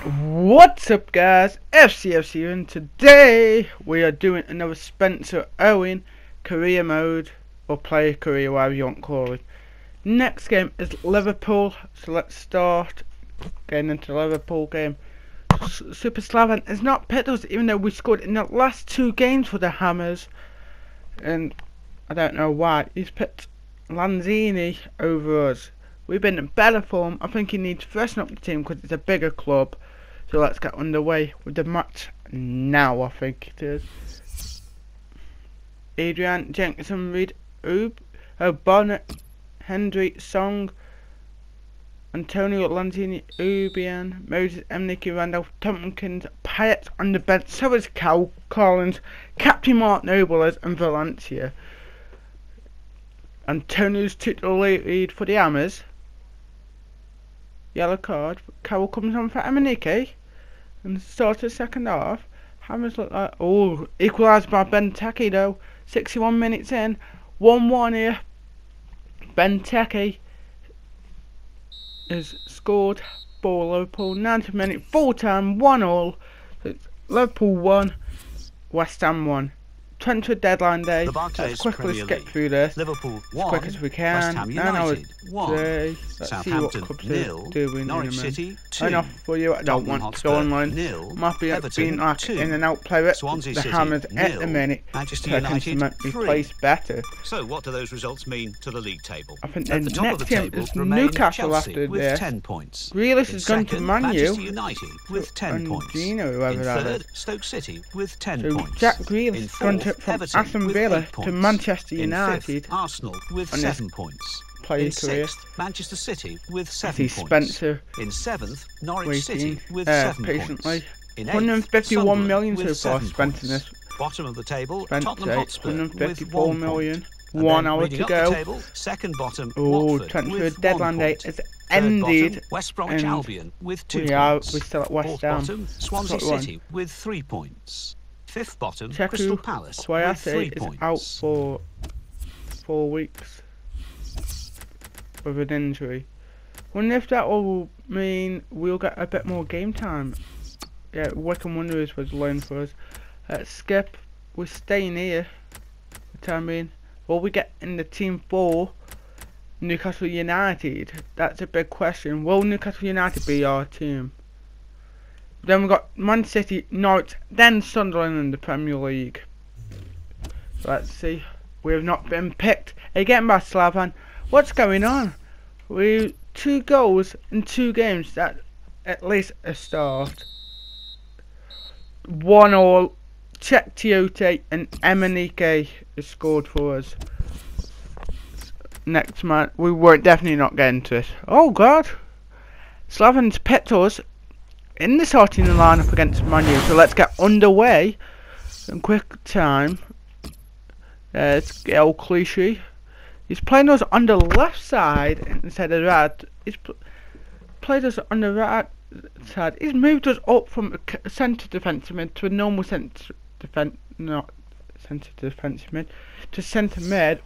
What's up guys, SCFC and today we are doing another Spencer Owen career mode or player career whatever you want to call it. Next game is Liverpool so let's start getting into the Liverpool game. Super Slaven is not picked us even though we scored in the last two games for the Hammers and I don't know why he's picked Lanzini over us. We've been in better form. I think he needs to freshen up the team because it's a bigger club. So let's get underway with the match now, I think it is. Adrian, Jenkinson, Reid, Oob, Bonnet, Hendry, Song, Antonio Lanzini, Obiang, Moses, Emenike, Randolph, Tomkins, Payet on the bench, so is Cal Collins, Captain Mark Nobles and Valencia. Antonio's the lead for the Hammers. Yellow card. Carroll comes on for Emenike and the start of the second half. Hammers look like oh equalised by Benteke though. 61 minutes in, 1-1 here. Benteke has scored for Liverpool. 90 minute full time, 1 all. Liverpool 1, West Ham 1 transfer deadline day. Let's quickly skip League. through this Liverpool as quick as we can. Ham United one. Let's Southampton nil. Doing Norwich City two. Enough for you. I don't want to go online. Nil. Might be Everton, being like two. in and out player. Swansea the Hammers at the minute. Manchester United might be placed better. So what do those results mean to the league table? I think at the top next of the table is Newcastle after with this. ten points. Grealish is going to Man U. United with ten points. Gino, whoever in third. Stoke City with ten points. Jack Grealish is going to fourth, from Everton Aston Villa eight to points. Manchester United. fifth, Arsenal with seven points. player In career. sixth, Manchester City with seven points. Spencer In seventh, Norwich waiting City with uh, seven patiently. points. In eighth, 151 Sunderland million with so far spent in this. Bottom of the table, Spent Tottenham today, Hotspur with 154 one million. And One hour to go. Table, second bottom, Oh, Watford transfer with deadline one day point. is Third ended. bottom, West Bromwich Albion with two we are we're still at West Fourth Ham. bottom, Swansea City with three points. Fifth bottom, Cheku Crystal Palace three is points. out for four weeks with an injury. Wonder if that will mean we'll get a bit more game time. Yeah, Wickham Wanderers was loan for us. Uh, Skip, we're staying here. The time being. Will we get in the team for Newcastle United? That's a big question. Will Newcastle United be our team? Then we've got Man City, Norwich, then Sunderland in the Premier League. Let's see. We have not been picked again by Slaven. What's going on? We two goals in two games. That at least a start. One all. Czech Tiote and Emenike scored for us. Next man, we were definitely not getting to it. Oh God, Slaven's picked us in the starting lineup against Manu. So let's get underway in quick time. Uh, it's El Clichy. He's playing us on the left side instead of right. He's pl played us on the right side. He's moved us up from a centre defensive mid to a normal centre defense, not centre defensive mid, to centre mid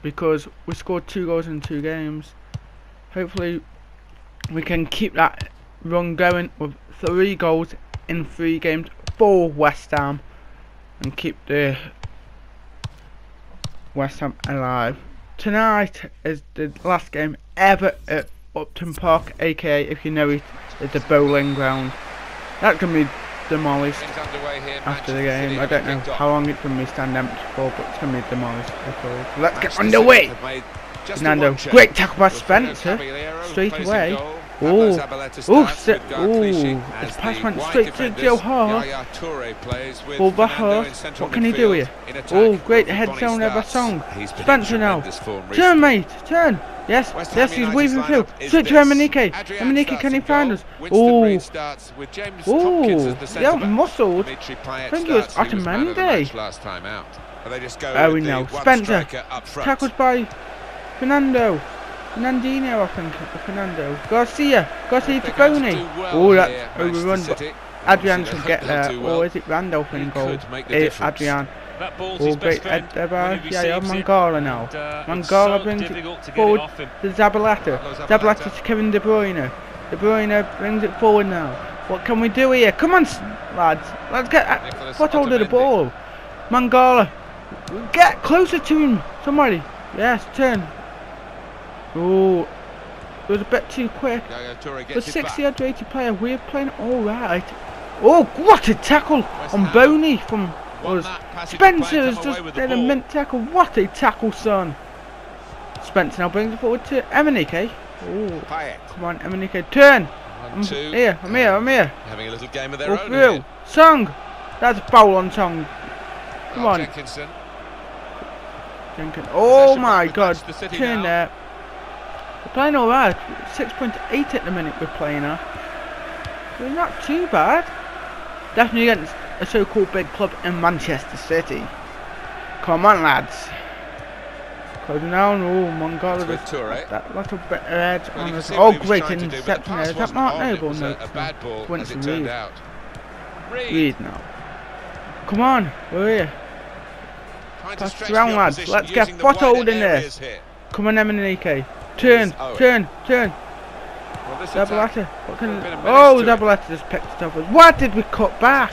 because we scored two goals in two games. Hopefully, we can keep that run going with three goals in three games for West Ham and keep the West Ham alive. Tonight is the last game ever at Upton Park, aka if you know it, it's the Boleyn Ground. That can be demolished after the game. I don't know how long it's going to be stand empty for, but it's going to be demolished. before. So let's get underway. Fernando, great tackle by Spencer, straight away. Oh, oh, st- oh, his pass went straight to Joe Hart. Ball back. What can he do here? Oh, great head down there by Song. Spencer now. Turn, mate, turn. Yes, yes, he's weaving through. Straight to Emenike. Emenike, can he find us? Oh, oh, yeah, muscled. I think it was Otamendi. Oh, we know. Spencer, tackled by Fernando. Fernandinho, I think. Fernando. Garcia. Garcia to Bony. Oh, that's overrun. But Adrian should get there. Or is it Randolph in goal? It's Adrian. Oh, great there by Yaya Mangala now. uh, Mangala brings it forward to Zabaleta. Zabaleta to Kevin De Bruyne. De Bruyne brings it forward now. What can we do here? Come on, lads. Let's get Nicholas foothold of the ball. Mangala. Get closer to him. Somebody. Yes, turn. Oh, it was a bit too quick. Yaya Toure For 60 back. odd rated player, we're playing alright. Oh, what a tackle West on. Bony from us. that passage of play and Spencer has just the did a mint tackle. What a tackle, son. Spencer now brings it forward to Emenike. Oh, Payet. come on, Emenike, turn. One, I'm two. here, I'm here, I'm here. Having a little game of their own through. Song. That's a foul on Song. Come on. Jenkinson. Jenkins. Oh my god. Turn now. there. We're playing alright. 6.8 at the minute we're playing at. We're not too bad. Definitely against a so-called big club in Manchester City. Come on lads. Closing down. Oh, Mangala. With Toure. That little bit of edge Well, on us. Oh, what he was great trying to do, but the interception there. Is that Mark Noble? Oh, no, a, a bad ball as it turned out. Reid now. Come on. We're here. trying to Pass stretch around, lads. Let's get foothold in here. Come on, Emenike. Turn, oh, turn, turn. Well, Zabaleta. What can? Got a bit of Oh, menace to it. Zabaleta just picked it up. Why did we cut back?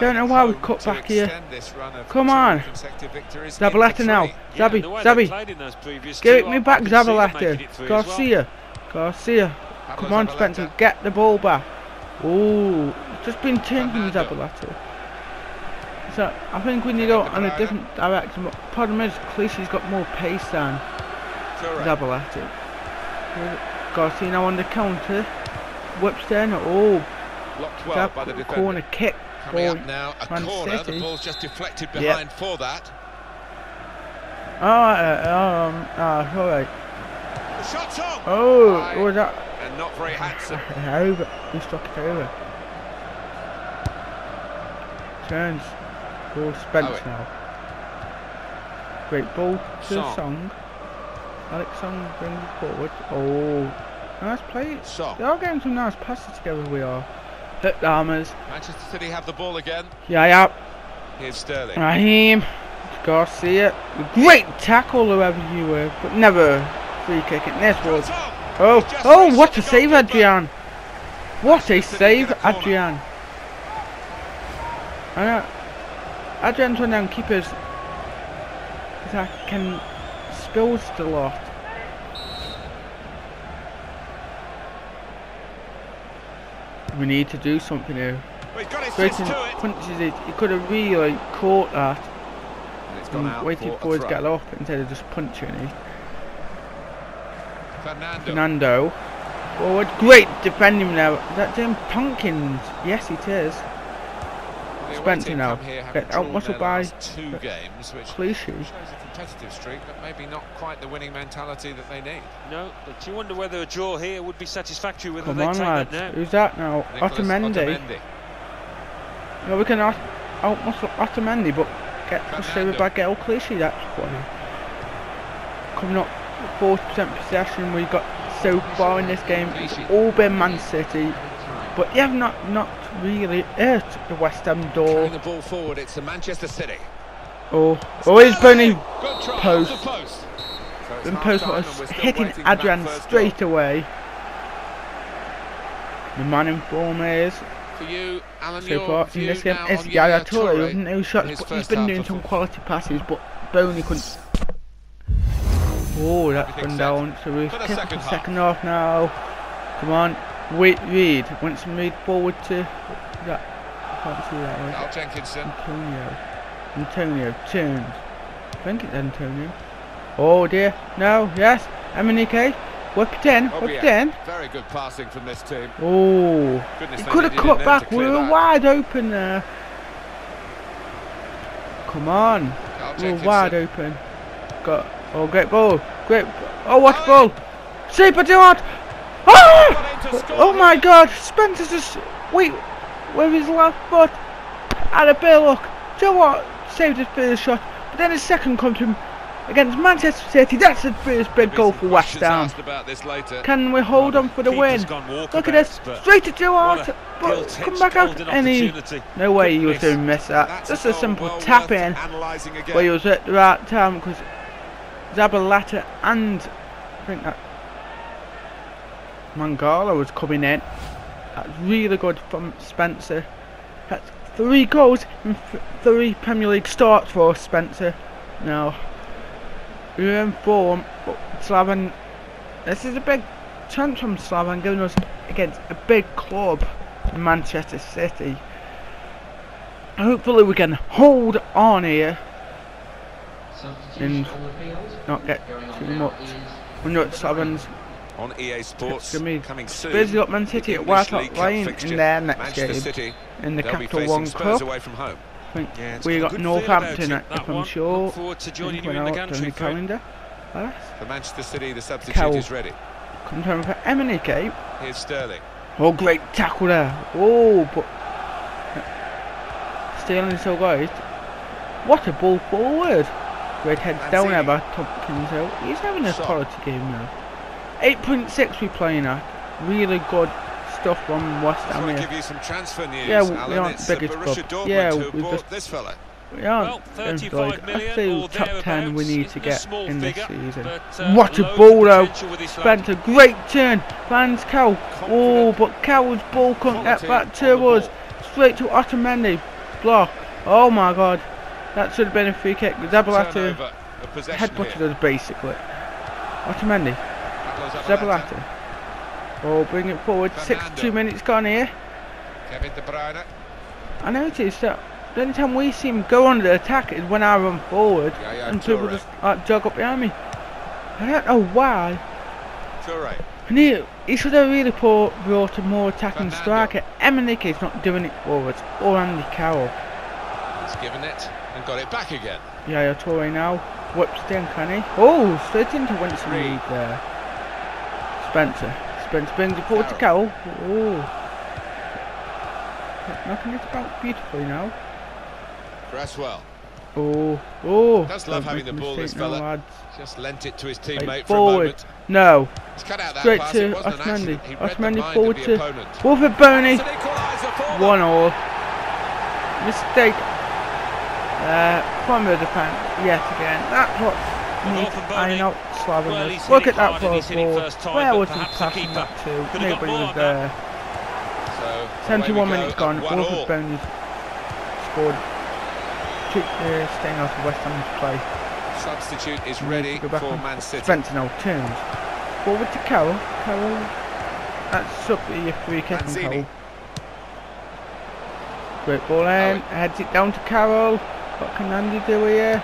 Don't know why we cut back here. extend this run of Come on. Zabaleta now. Yeah, Zabi, the way they Zabi. played in those previous Give it me back, I can see them Zabaleta. making it through as well. Garcia. Garcia. Come on, Spencer. Get the ball back. Ooh, just been Fernando. Zabaleta. So I think we need to go on a different direction. But problem is, Clichy's got more pace than Toure. Zabaleta. Garcia now on the counter. Whips down. Oh, Blocked well that by the defender. corner kick. Coming Oh, up now, a Man corner. City. The ball's just deflected Yep. behind for that. Oh, uh, um, ah, alright. The on. Oh, Aye. what was that? And not very handsome. Over. We struck it over. Turns. Ball Spence Owen. now. Great ball to Song. Song. Alex Song brings it forward. Oh, nice play. Song. They are getting some nice passes together. We are. Hit Armors. Manchester City have the ball again. Yeah, yeah. Here's Sterling. Raheem. Garcia. Great tackle, whoever you were, but never free kick it. This was. Oh, oh, what a save. Adrian! What a save, get a corner. Adrian! I know. Adrian's one down keepers. I can spills a lot. We need to do something here. Well, he's got Britain it. punches it. He could have really caught that And it's gone and out waited for to get off instead of just punching it. Fernando. Fernando. Forward. Great defending now. Is that Jim Tomkins? Yes, it is. The away Spencer now. come here uh, Get oh, drawn out-muscled by two games, which Clichy. shows a competitive streak, but maybe not quite the winning mentality that they need. No, but you wonder whether a draw here would be satisfactory whether Come they on, take lads. that now. Who's that now? Nicholas Otamendi. Otamendi. No, we can out outmuscle oh, Otamendi, but get frustrated by Gael Clichy. That's what. Coming up, 40% possession we got so far in this game. It's all been Man City, but they have not not really hurt the West Ham door. Carrying the ball forward, it's the Manchester City. Oh, oh. Good try, Post. post. So Then Post was and we're still hitting waiting for that Adrian straight goal. away. The man in form is For you, Alan, so far in this game is Yaya Toure. He Toure doesn't know in shots, but he's been doing some quality passes, but Bony couldn't. Oh, that's gone down. So we're the second second half now. Come on, wait, Reid. Winston Reid forward to that. I can't see that one. Carl Jenkinson. Antonio. Antonio turns. I think it's Antonio. Oh dear. No. Yes. Emenike. Whip it in. Oh, Whip it in. Very good passing from this team. Oh. Goodness He could have cut back. We were that. wide open there. Come on. We were wide open. Got. Oh, great ball. Great. Oh, what a oh, ball. Super. Oh! In to score Oh my. God! Spencer's just wait with his left foot had a bit of luck. Do you know what? Saved his first shot, but then his second comes to him against Manchester City. That's the first big goal for West Ham. asked about this later. Can we hold on for the win? Look at this, straight to Duart, but come back out any. No way he was to miss that. Just a simple tap in, but he was at the right time because Zabaleta and I think that Mangala was coming in. That's really good from Spencer. That's three goals in th three Premier League starts for Spencer. Now, we're in form, but Slaven. This is a big chance from Slaven giving us against a big club, Manchester City. Hopefully, we can hold on here and not get too much. We know Slaven's On EA Sports, gonna be coming soon. busy up Man City at White Hart Lane in their next Manchester game City, in the they'll Capital One Spurs Cup. away from home. I think Yeah, we got got Northampton, about I'm sure. Look forward to joining you in the looked on gantry the calendar. That's For Manchester City, the substitute is ready. comes home for Emily Cape. Here's Sterling. Oh, great tackle there. Oh, but Sterling still goes. What a ball forward. Great heads down there by Tomkins. He's having a quality game now. 8.6 we playing at. Really good stuff from West Just Ham want to here. give you some transfer news, Yeah, we Alan. aren't it's the biggest Borussia club. Yeah, we bought just- this fella. We aren't going to 35 like, I million feel top 10 we need to get in this figure, season. but, uh, what a ball though. Spent with this lad. Spencer, great turn. Finds Cow. Oh, but Cow's ball couldn't get back on to us. Straight to Otamendi. Block. Oh my god. That should have been a free kick. Zabaleta Turnover of headbutted here. us basically. Otamendi. Zabaleta. Oh, bring it forward. Fernando. 62 minutes gone here. Kevin De Bruyne. I noticed that the only time we see him go on the attack is when I run forward Yaya and people just like jog up behind me. I don't know why. Toure. And he, he should have really brought, brought a more attacking Fernando. striker. Emenike is not doing it forwards. Or Andy Carroll. He's given it and got it back again. Yaya Toure now. Whips in, can he? Oh, straight into Winston. Reid there. Spencer. Spencer brings it forward to Carroll. Oh. Knocking it about beautifully now. Cresswell Oh, oh. Does love having the ball, this now, fella. just lent it to his Right, teammate for a forward. moment. No. He's cut out that Straight pass. to it wasn't an Otamendi. accident. He read the Otamendi mind forward to-. Wilfried Bony. It's an equaliser for them. One all. Mistake. Uh, from the defence yet again. That's what needs Wolford iron out Slaven. Well, Look at that hard and he's first ball. time, Where was he passing that to? could have got Nobody was there. So, 71 minutes at gone. one Wolford all. Bony scored. Keep uh, staying out of West Ham's play. Substitute is ready to go for. Man City. Now turns. Forward to Carroll. Carroll. That's up your free kick Carroll. Great ball in. Heads it down to Carroll. What can Andy do here?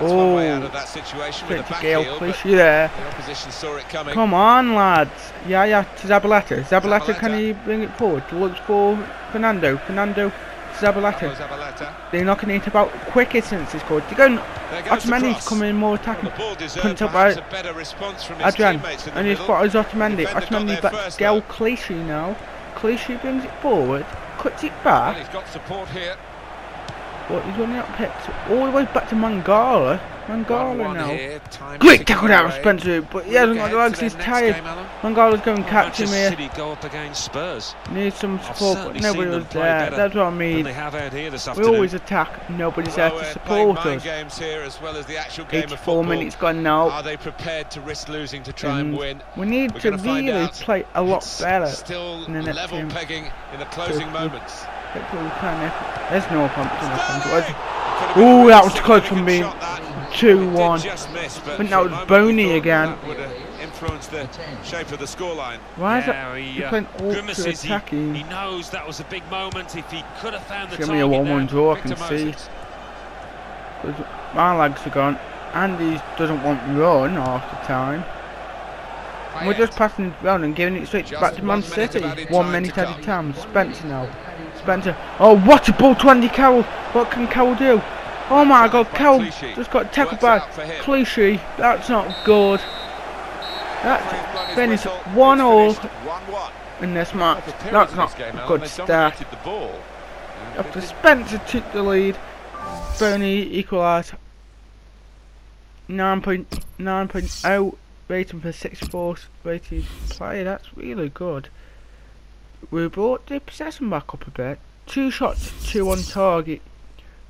That's way oh. out Oh. of that situation with Straight a to back Gale heel, but Clichy there. the opposition saw it coming. Come on, lads. Yeah, yeah, to Zabaleta. Zabaleta, can he bring it forward? Looks for Fernando. Fernando, Zabaleta. They're knocking it about quicker since he scored. They're going. The Otamendi's coming more attacking. the Punched up by a better response from his Adrian. the And his spot is Otamendi. Otamendi back though. Clichy now. Clichy brings it forward, cuts it Well, back, he's got support here. But he's running up picks all the way back to Mangala. Mangala 1-1 now. here, Great tackle there, away. Spencer, but he hasn't got the legs, he's tired. game, Mangala's going to catch him here. Go up against Spurs. Needs some support, but nobody was there. That's what I mean. they have out here this We always attack, nobody's Well, there to support us. games here as well as the actual game of 84 football. minutes gone now. Are they prepared to risk losing to try and And win? we need We're to really play a lot better. Still in the next level game. pegging in the closing we- moments. Hopefully we can. If there's no pumpkin or something. Sterling! Was Could have been a Ooh, that was close from significant being 2-1. It did just miss, but I think that was moment Bony again. Would have influenced the shape of the scoreline. Why is yeah, that? he, He uh, went all to grimaces. He, attacking. he knows that was a big moment. If he could have found the Give target me a 1 1 draw, I can see. My legs are gone. Andy doesn't want to run half the time. And we're just passing it round and giving it straight Just back to Man one City. One minute at a time. Spencer now. Spencer. Oh, what a ball to Andy Carroll. What can Carroll do? Oh my god, Carroll just got tackled by out for him. Clichy. That's not good. That's finished 1 It's all in this match. That's not a good start. dominated the ball. After Spencer took the lead, Bony equalised 9.9.0 rating for 64 rated player. That's really good. We brought the possession back up a bit. Two shots, two on target,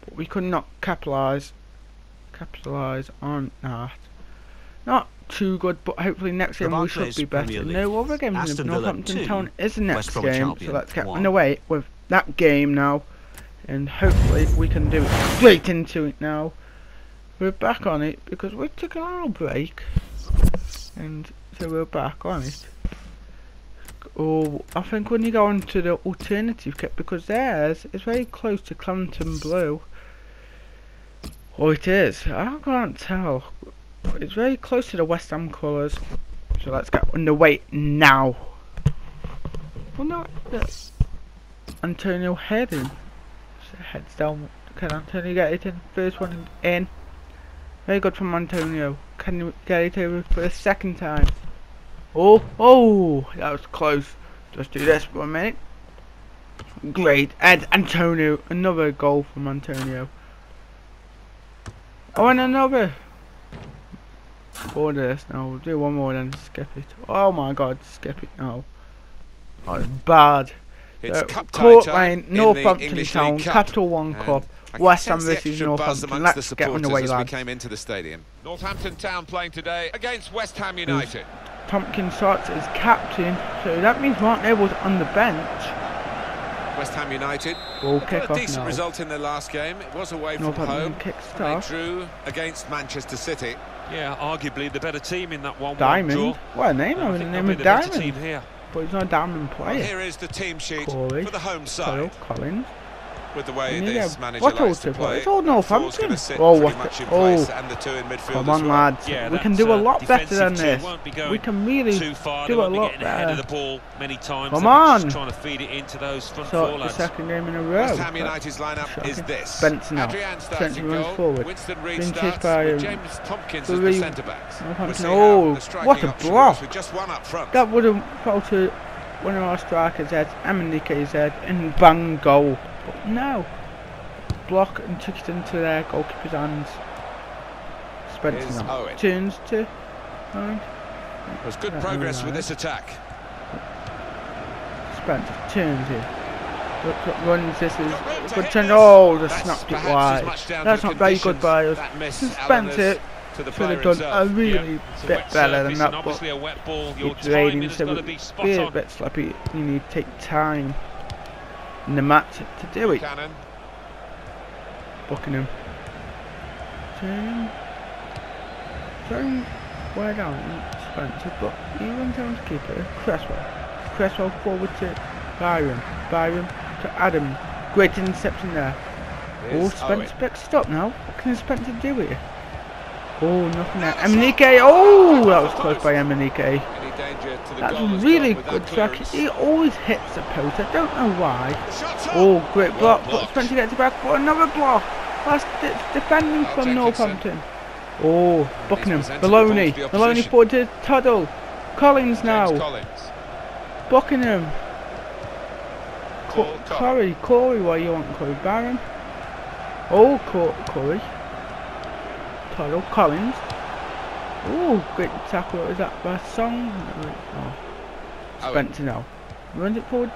but we could not capitalise capitalise on that. Not too good, but hopefully next game we should be better. No other games. Aston Villa Northampton two, Town is the next West game, so let's get one. underway with that game now, and hopefully we can do it straight into it now. We're back on it because we took a little break, and so we're back on it. Oh, I think when you go on to the alternative kit, because theirs is very close to Clanton Blue. Oh, it is. I can't tell. It's very close to the West Ham colours. So let's get underway now. Well, no, that's Antonio heading. So heads down. Can Antonio get it in? First one in. Very good from Antonio. Can get it over for the second time? Oh, oh, that was close. Just do this for a minute. Great. And Antonio, another goal from Antonio. Oh, and another. For this now, we'll do one more then skip it. Oh my god, skip it now. It's bad. It's Uh, cup Court tie Lane, in Northampton English Town, League Cup. Capital One Cup, West Ham sense versus Northampton. Let's the get supporters underway, as we lads. came into the stadium. Northampton Town playing today against West Ham United. Tomkins starts as captain, so that means Mark Neville's on the bench. West Ham United Ball got kick a decent now. result in their last game. It was away from home. kick They start. drew against Manchester City. Yeah, arguably the better team in that one Diamond. What a name? And I I think the name of the better team Diamond. here. But he's not a Diamond Well, here is the team sheet Corey, for the home Kyle side. Collins. With the way And you this go, manager what likes to alternative? play, It's all Northampton. gonna sit Oh, what much the- in place, oh. and the two in midfield Come on, well. lads. Yeah, we can do a uh, lot better than this. be We going can really Too far, do they a won't be lot getting ahead of better. the ball many times. Come They'll just on. trying to feed it into those front So four the lads. second game in a row. West Ham United's lineup is this. Benson now. Adrian Benson runs forward. Winston Being chased by, James Tomkins as the centre backs. Northampton. We'll see Oh, how the striking what a block. works With just one up front. That would have fell to one of our strikers' heads, Emenike's head, and bang goal. But no. Block and took it into their goalkeeper's hands. Spencer now. Turns to. Right. There's good progress with this attack. Spencer turns it. Looks up, runs. This is good turn. Oh, just That's snapped it wide. much down to That's not very good by us. Spencer to the should have done himself. a really It's bit wet better than that, but a wet ball. Your it's raining, so got to it be a bit sloppy. You need to take time in the match to do it. Cannon. Buckingham. Turn. Turn wide down Spencer, but he runs down to keeper. Cresswell. Cresswell forward to Byron. Byron to Adam. Great interception there. Oh, Spencer Owen. picks it now. What can Spencer do here? Oh, nothing there. Emenike. Oh, that was close by danger That's goal a has really good track. He always hits the post. I don't know why. Oh, great block. But. Spencer gets it back for another block. That's de- defending from Northampton. Oh, Buckingham. presented the ball Maloney. Maloney forward to Tuddle. Collins now. Buckingham. Co- Corey. Corey, what you want, Corey? Barron. Oh, Corey. Tuddle. Collins. Oh, great tackle. Is that by Song? Oh. oh. Spencer now. Runs it forward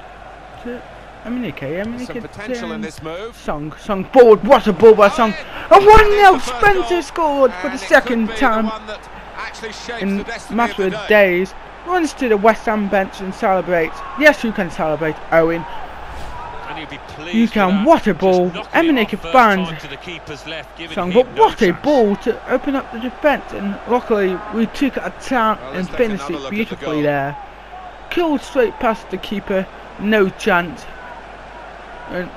to Emenike. Emenike Some potential in this move. Song, Song forward, what a ball by oh, Song. A 1 0 Spencer scored for the second time The one that actually shapes in the matter of of the day. days. Runs to the West Ham bench and celebrates. Yes, you can celebrate, Owen. And you'll be pleased You with can. that. What a ball. knocking it Emenike banned. time to the keeper's left, giving Song, but no what a ball to open up the defence. And luckily, we took a time Well, and finished it look at the beautifully there. Killed straight past the keeper, no chance. And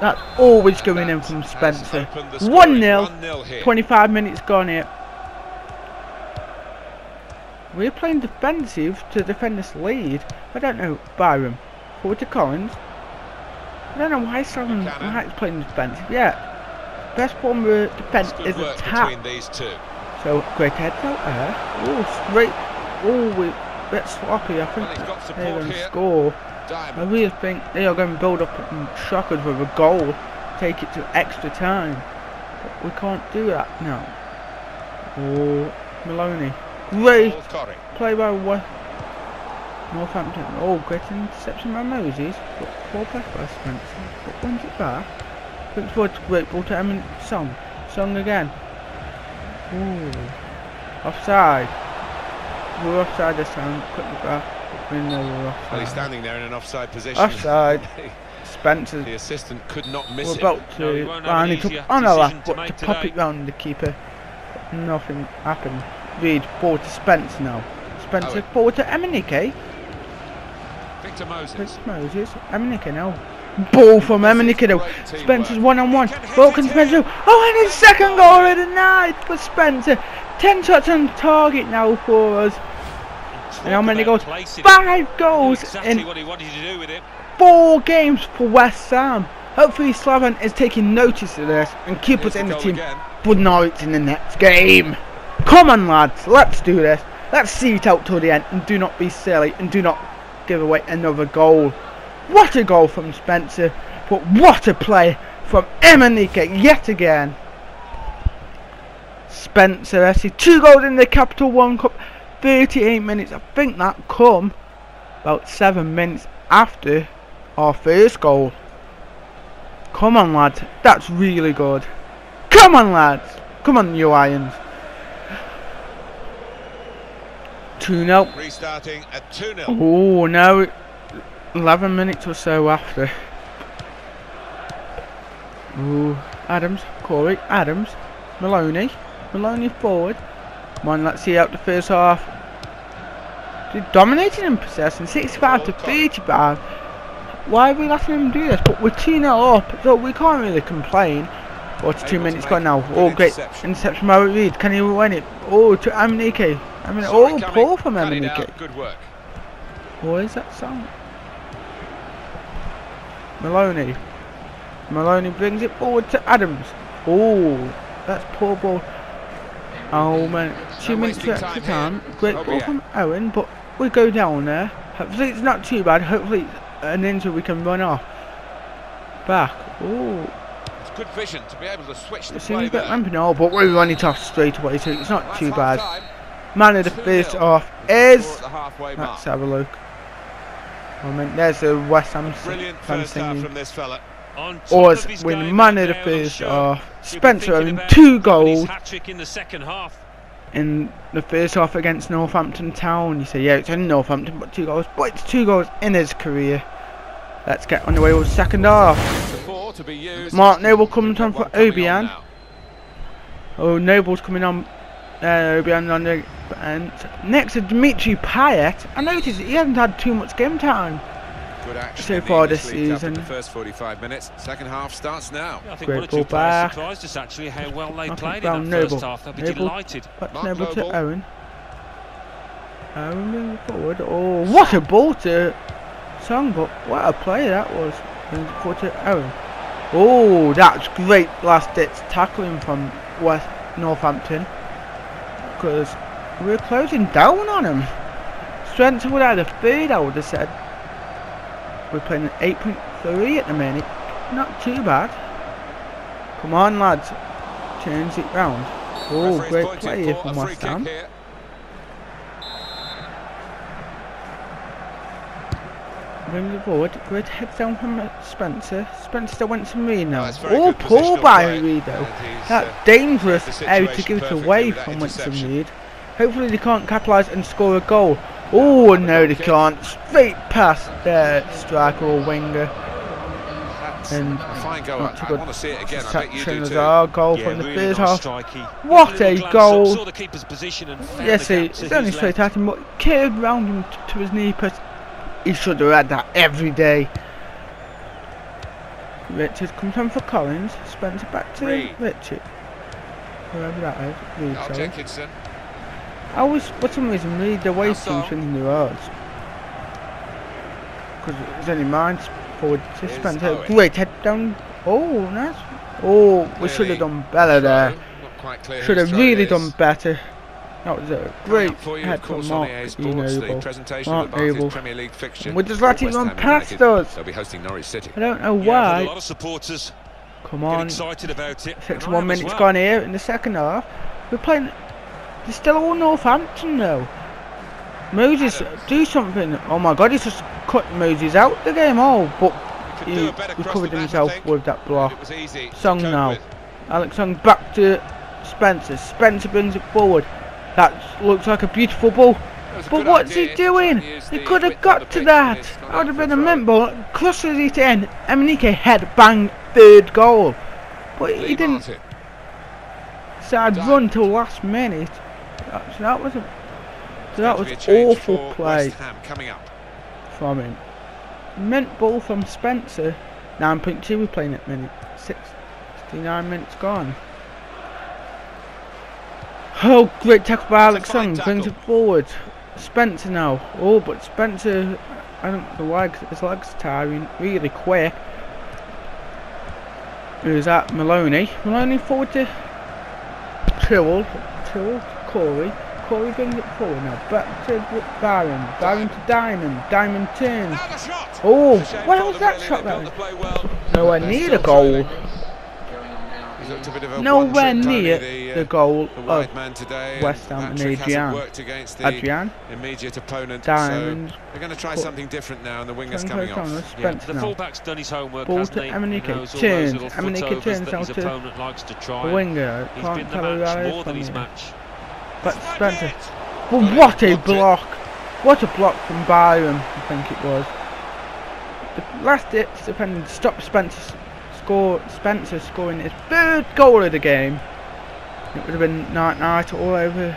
that's always going in from Spencer. opened the scoring. 1 0. 25 minutes gone here. We're playing defensive to defend this lead. I don't know. Byron. Forward to Collins. I don't know why Buchanan. White's playing defensive. Yeah. Best form of defence is attack. between these two. So, great heads out there. Oh, straight. Oh, we bit sloppy. I think Well, they're going to score. I really think they are going to build up and shock us with a goal. Take it to extra time. But we can't do that now. Oh, Maloney. Great play by West Northampton. Oh, great interception by Moses. But four pass by Spencer. But wins it back. Looks forward to great ball to Emin Song. Song again. Ooh. Offside. we're offside this time. Quick look back. We know we're Well, he's standing there in an offside position. Offside. Spencer's the assistant could not miss We're it. about No, he to won't have an line it up on our decision left, to but to pop it round the keeper. Nothing happened. Reid forward to Spence now. Spencer oh, Owen. forward to Emenike. Victor Moses. Moses. Emenike now. Ball from Emenike though. Great teamwork. Spencer's one on one. Welcome Spencer. Oh, and his second goal of the night for Spencer. Ten shots on target now for us. And how many goals? Five goals Exactly in what he wanted to do with it. four games for West Ham. Hopefully Slaven is taking notice of this and keep Here's us in the goal team again. for Norwich in the next game. Come on lads, let's do this. Let's see it out till the end and do not be silly and do not give away another goal. What a goal from Spencer, but what a play from Emenike yet again. Spencer Essie, two goals in the Capital One Cup, 38 minutes. I think that come about seven minutes after our first goal. Come on lads, that's really good. Come on lads, come on you Irons. 2 0. Restarting at 2 0. Oh, now 11 minutes or so after. Ooh, Adams, Corey, Adams, Maloney, Maloney forward. Come on, let's see out the first half. They're dominating in possession, 65 to 35. Why are we letting them do this? But we're 2 0 up, so we can't really complain. 42 Able to minutes gone now. Oh, great. interception. By Reid. Can he win it? Oh, to Emenike. I mean, oh, poor from Emenike. Good work. What is that song? Maloney. Maloney brings it forward to Adams. Oh, that's poor ball. Oh man, two No minutes extra time time. Great Oh, ball from Owen, but we go down there. Hopefully it's not too bad. Hopefully an injury we can run off. Back. Oh, It's good vision to be able to switch the it play seems a bit all, oh, but we run it off straight away, so it's not That's too bad. time. Man of the first half is. halfway. Let's have a look. I mean, there's a West Ham Brilliant fan singing. from this fella. On Or of as his win man of the first half. Spencer thinking having two goals hat-trick in the second half. in the first half against Northampton Town. You say, yeah, it's in Northampton, but two goals. But it's two goals in his career. Let's get underway with the second half. To be used. Mark Noble coming on for Obiang. Oh, Noble's coming on. Uh, Obiang on the and next to Dimitri Payet. I noticed he hasn't had too much game time. Good action So far this English League Cup in season. The first 45 minutes. Second half starts now. I think Great one or two ball players back. surprised us actually how well they Mark played Brown, in that first half. They'll be Noble. delighted. That's Mark Noble to Noble. Owen. Owen moving forward. Oh, what a ball to Song, but what a play that was. Brings it forward to Owen. Oh, that's great last ditch tackling from West Northampton. Because we're closing down on him. Strength would have had a third, I would have said. We're playing at 8.3 at the minute. Not too bad. Come on, lads. Turns it round. Oh, Referee's great play here from West Ham. here. Brings it forward. Great head down from Spencer. Spencer went to Reno. Oh, now. it's very poor by though. That uh, dangerous the out to give it away from Winston. Reid. Hopefully they can't capitalise and score a goal. Oh no they can't. Straight past their striker or winger. That's And a fine goal. not I, too I good. want to see it again. I bet you do too. Our goal Yeah, from the really first nice half. strikey. What a up, goal. Saw the keeper's position and Yes, the it's only straight at him, but curved round him to his knee, but he should have had that every day. Richard comes on for Collins, Spencer back to Reid. Richard. Whoever that is, Reid, Oh, sorry. I always, for some reason, read the way so? thinking the words. Because it's only mine forward to Spencer. Oh, Owen. Great head down. Oh, nice. Oh, we should have done better there. Throw. Not quite clear Should have really is. done better. That was a great up for you, head of from course, on Mark EA Sports, the presentation Mark of the Barclays Noble. Premier League fixture. We're just letting West run past United. us. They'll be hosting Norwich City. I don't know Yeah, I've a why. lot of supporters Come get on. excited about it. and I 61 minutes well. gone here in the second half. We're playing. They're still all Northampton though. Moses, Adams. do something. Oh my god, he's just cut Moses out the game. Oh, but Could he do a better cross recovered than that, himself with that block. It was easy. to Song now. with. Alex Song back to Spencer. Spencer brings it forward. That looks like a beautiful ball. But what's he doing? trying to use He could have got to that. but it's not That would have been a mint ball. Clusters it in. Emenike head bang third goal. But he didn't decide Done. run till last minute. That, so that was a, so that was awful play West Ham coming up. from him. Mint ball from Spencer. 9.2 we're playing at minute. 69 minutes gone. Oh, great tackle by Alex Song. Brings it forward. Spencer now. Oh, but Spencer, I don't know why, his legs are tiring really quick. Who's that? Maloney. Maloney forward to Tyrrell. Tyrrell to Corey. Corey brings it forward now. Back to Byron. Byron to Diamond. Diamond turns. Oh, It's a shame where was that shot then? Nowhere near the goal. trailing. He's looked a bit of a Nowhere one-trick near the, uh, the goal the of wide man today. West Ham and that trick hasn't Adrian. worked against the Adrian. immediate opponent. Diamond. So they're going to try Put- something different now, and the winger's coming off. go Yeah, the fullback's done his homework, Ball to he? Emenike. He Turns. those Emenike turns that down his to opponent likes to try. The winger. He's Can't been the tell who that match is more than his match. But This might be Spencer. Well, Well, what a block! What a block from Byron, I think it was. The last ditch defending stopped Spencer s- score Spencer scoring his third goal of the game. It would have been night night all over,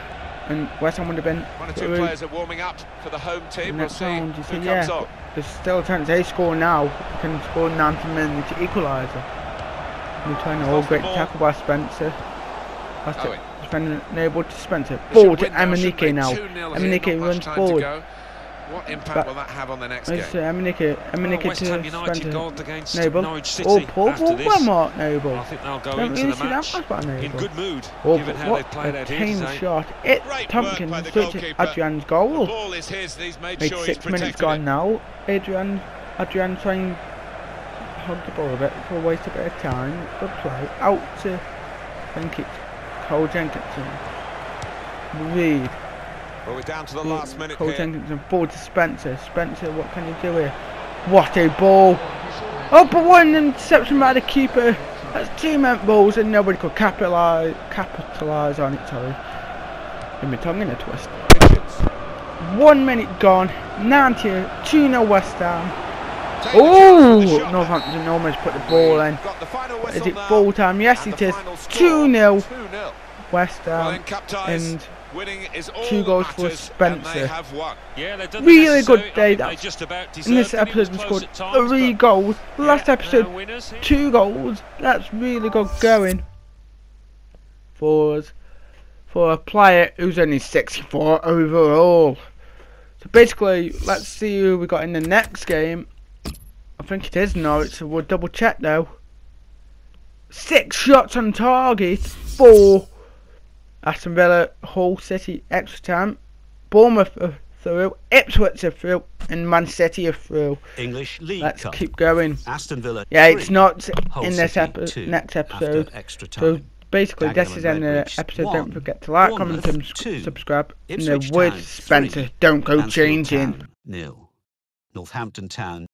and West Ham would have been One or two players are warming up for the home team. We'll see round. Who say, comes yeah, on. there's still a chance they score now. They can score 90 minutes equaliser. Return all great tackle by Spencer. That's Owen. it. Unable to Spencer. Ball to win now, shouldn't Emenike now. Emenike runs forward. Go. What impact But- will that have on the next It's game? uh, Emenike, Oh, Emenike West Ham to United Spencer. gold against Noble. Norwich City Oh, Paul, after Paul, this. one more Noble. I think they'll go Don't into the see that match much about in Noble. good mood, Oh, given but how what they've played a out here tame today. shot. It Great work Tomkins by the switches goalkeeper. Adrian's The goal. ball is his, he's made Make sure he's six minutes gone it. now. Adrian, Adrian trying to hug the ball a bit for a waste a bit of time. Good play. Out to, I think it's Carl Jenkinson. Reid. Well, we're down to the last minute Carl here. Jenkinson forward to Spencer. Spencer, what can you do here? What a ball! Oh, but one interception by the keeper. That's two meant balls and nobody could capitalise capitalise on it. Sorry, give me tongue in a twist. One minute gone. 90, 2 0 West Ham. Taking a chance Oh, with the shot. Northampton almost put the ball in. The Is it full time? Yes, and it is. final score, 2 0 2-0. West Well, Ham. in cup ties, and winning is all two goals for matters, and Spencer. they have won. Yeah, they've done Really good day, that- just about In this it. It was episode, we scored times, three but- goals. Last Yeah, episode, uh, winners two goals. That's really good going for us. For a player who's only 64 overall. So basically, let's see who we got in the next game. I think it is Norwich, so we'll double check though. Six shots on target, four. Aston Villa, Hull City, extra time. Bournemouth are through, Ipswich are through, and Man City are through. English League Let's Cup. keep going. Aston Villa. Yeah, it's three, not Hull in this epi- two next episode. extra So time. basically, this is in the uh, episode. one. Don't forget to like, comment, and two. subscribe. And Ipswich the word Spencer, three. don't go Mansfield changing. Town, nil. Northampton Town